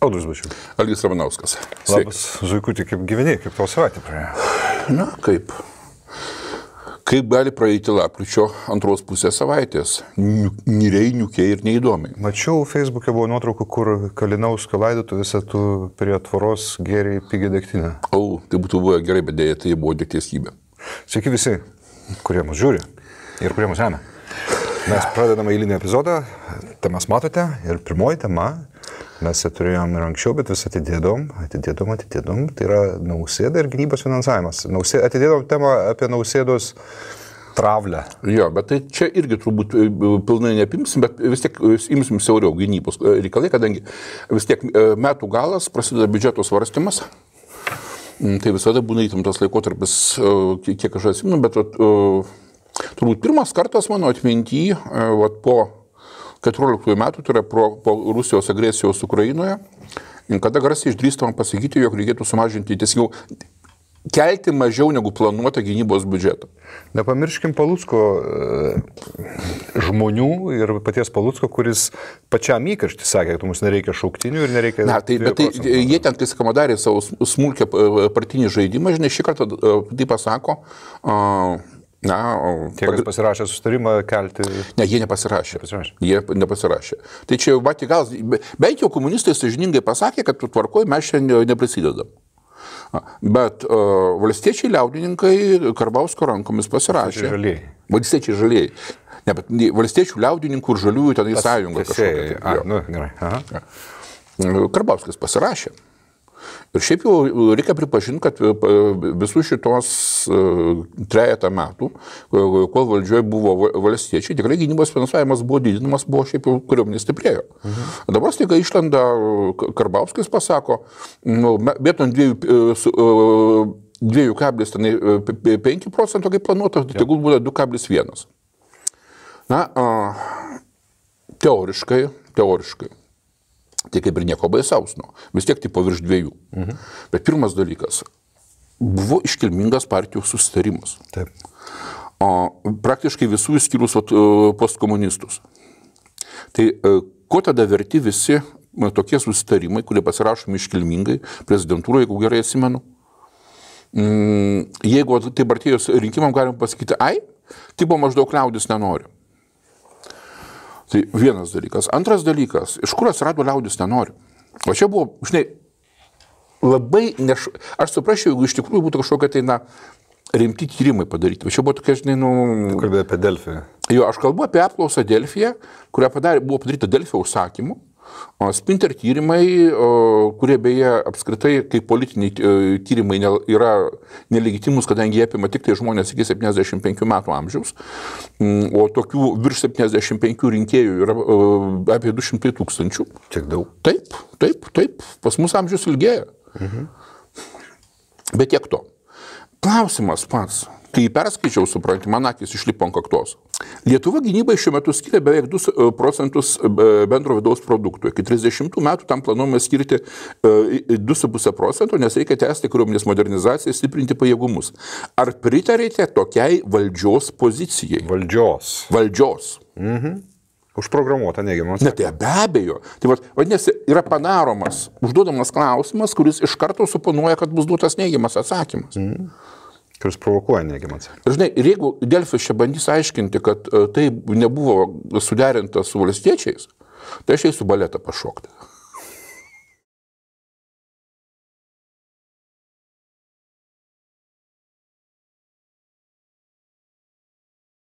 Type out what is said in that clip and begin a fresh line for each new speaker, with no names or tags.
Audrus Bačiuk.
Algis Ramanauskas.
Labas, Zuikutė, kaip gyveni, kaip tavo savaitė praėjo?
Na, kaip? Kaip gali praeiti lapkričio antros pusės savaitės? Niriai, niukiai ir neįdomiai.
Mačiau, Facebook'e buvo nuotraukų, kur Kalinausko laidotuvėse tu prie tvoros geriai pigiai degtinę.
O, tai būtų buvę gerai, bet dėja tai buvo tik tiesybė.
Sveiki visi, kurie mus žiūri ir kurie mus remia. Mes pradedame eilinį epizodą, temas matote ir pirmoji tema, mes ją turėjom ir anksčiau, bet vis atidėdom, atidėdom, atidėdom, tai yra nausėda ir gynybos finansavimas. Nausė, atidėdom temą apie nausėdos travlę.
Jo, bet tai čia irgi turbūt e, pilnai neapimsim, bet vis tiek e, imsim siauriau gynybos e, reikalai, kadangi vis tiek metų galas prasideda biudžeto svarstymas. Mm, tai visada būna įtemptas laikotarpis, kiek aš atsimenu, bet Turbūt pirmas kartas mano atminty, e, vat, po 14 metų, tai yra pro, po Rusijos agresijos Ukrainoje, kada garsiai išdrįstama pasakyti, jog reikėtų sumažinti tiesiog kelti mažiau negu planuota gynybos biudžetą.
Nepamirškim Palutsko e, žmonių ir paties Palutsko, kuris pačiam įkarštį sakė, kad mums nereikia šauktinių ir nereikia...
Na, tai, bet tai, jie ten, kai sakoma, darė savo smulkę e, partinį žaidimą, žinai, šį kartą tai pasako. Uh,
Na, o tie, kas pasirašė sustarimą kelti.
Ne, jie nepasirašė. nepasirašė. Jie nepasirašė. Tai čia Vati gal, bent jau komunistai sažiningai pasakė, kad tvarkoj mes šiandien neprisidedam. Bet uh, valstiečiai liaudininkai Karbausko rankomis pasirašė.
Valstiečiai žalieji.
Valstiečiai žalieji. Ne, bet valstiečių liaudininkų ir žaliųjų tenai sąjunga.
Kažkokia, tai, A, nu, gerai. Aha.
Karbauskis pasirašė. Ir šiaip jau reikia pripažinti, kad e, visų šitos e, trejata metų, e, kol valdžioje buvo valstiečiai, tikrai gynybos finansavimas buvo didinamas, buvo šiaip jau kariuomenė stiprėjo. Mhm. Dabar staiga išlenda Karbauskis pasako, nu, vietoj dviejų 2,5 procento kaip planuota, tai tegul būtų 2,1. Na, teoriškai, teoriškai tai kaip ir nieko baisaus, nu. vis tiek tipo virš dviejų. Mhm. Bet pirmas dalykas, buvo iškilmingas partijų susitarimas.
Taip.
O praktiškai visų išskyrus e, postkomunistus. Tai e, ko tada verti visi tokie susitarimai, kurie pasirašomi iškilmingai prezidentūroje, jeigu gerai atsimenu? Mm, jeigu tai partijos rinkimam galim pasakyti, ai, tipo maždaug liaudis nenori. Tai vienas dalykas. Antras dalykas, iš kur atsirado liaudis nenori. O čia buvo, žinai, labai, neš... aš suprasčiau, jeigu iš tikrųjų būtų kažkokia tai, na, rimti tyrimai padaryti. O čia buvo tokia, žinai, nu...
Kalbėjai apie Delfiją.
Jo, aš kalbu apie apklausą Delfiją, kurią padarė, buvo padaryta Delfio užsakymu. O Spinter tyrimai, kurie beje apskritai kaip politiniai e, tyrimai yra nelegitimus, kadangi jie apima tik tai žmonės iki 75 metų amžiaus, o tokių virš 75 rinkėjų yra e, apie 200 tūkstančių.
Tiek daug.
Taip, taip, taip, pas mus amžius ilgėja. Mhm. Bet tiek to. Klausimas pats, kai jį perskaičiau, supranti, man akis išlipo ant kaktos. Lietuva gynybai šiuo metu skiria beveik 2 e, procentus e, bendro vidaus produktų. Iki 30 metų tam planuojame skirti 2,5 e, procento, nes reikia tęsti kariuomenės modernizaciją, stiprinti pajėgumus. Ar pritarėte tokiai valdžios pozicijai?
Valdžios.
Valdžios.
Mhm. Užprogramuota neigiamas.
Ne, tai be abejo. Tai vad, vadinasi, yra padaromas, užduodamas klausimas, kuris iš karto suponuoja, kad bus duotas neigiamas atsakymas. Mhm
kuris provokuoja neigiamą
atsakymą. Žinai, ir jeigu Delfis čia bandys aiškinti, kad e, tai nebuvo suderinta su valstiečiais, tai aš eisiu baletą pašokti.